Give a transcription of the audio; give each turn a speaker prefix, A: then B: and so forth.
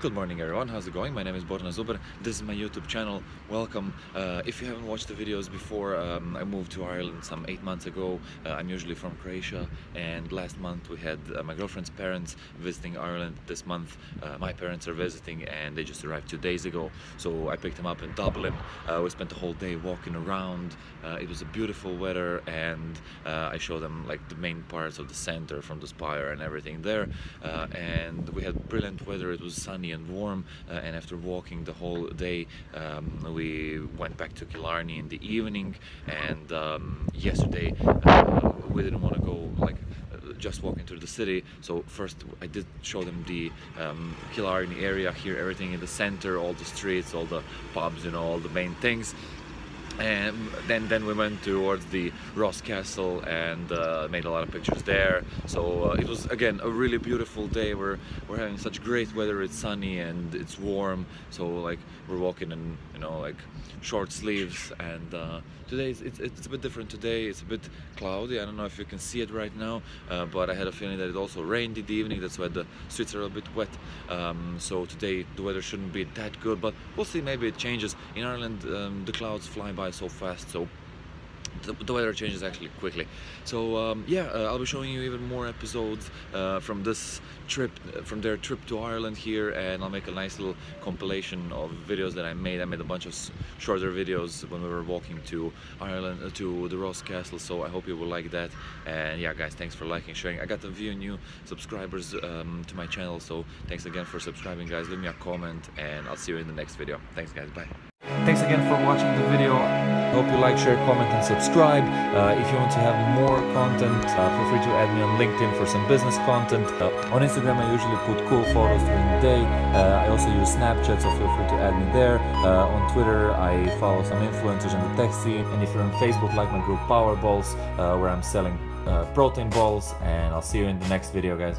A: Good morning everyone, how's it going? My name is Borna Zuber, this is my YouTube channel, welcome. Uh, if you haven't watched the videos before, um, I moved to Ireland some 8 months ago. Uh, I'm usually from Croatia and last month we had uh, my girlfriend's parents visiting Ireland. This month uh, my parents are visiting and they just arrived two days ago. So I picked them up in Dublin. Uh, we spent the whole day walking around. Uh, it was a beautiful weather and I showed them like the main parts of the center from the spire and everything there. and we had brilliant weather, it was sunny and warm uh, and after walking the whole day um, we went back to Killarney in the evening and um, yesterday uh, we didn't want to go like uh, just walking through the city. So first I did show them the um, Killarney area here everything in the center all the streets all the pubs you know all the main things and then then we went towards the Ross Castle and uh, made a lot of pictures there. So uh, it was again a really beautiful day. We're we're having such great weather. It's sunny and it's warm. So like we're walking in you know like short sleeves. And uh, today it's, it's, it's, a bit different today. It's a bit cloudy. I don't know if you can see it right now uh, but I had a feeling that it also rained in the evening. That's why the streets are a bit wet. Um, so today the weather shouldn't be that good but we'll see. Maybe it changes. In Ireland um, the clouds fly by so fast so the, the, weather changes actually quickly. So um, yeah uh, I'll be showing you even more episodes uh, from this trip uh, from their trip to Ireland here and I'll make a nice little compilation of videos that I made. I made a bunch of shorter videos when we were walking to Ireland uh, to the Ross Castle so I hope you will like that. And yeah guys thanks for liking sharing. I got a few new subscribers um, to my channel so thanks again for subscribing guys. Leave me a comment and I'll see you in the next video. Thanks guys. Bye Thanks again for watching the video. Hope you like, share, comment and subscribe. Uh, if you want to have more content, uh, feel free to add me on LinkedIn for some business content. Uh, on Instagram I usually put cool photos during the day. Uh, I also use Snapchat, so feel free to add me there. Uh, on Twitter I follow some influencers in the tech scene. And if you're on Facebook, like my group Power Balls, uh, where I'm selling protein balls. And I'll see you in the next video, guys.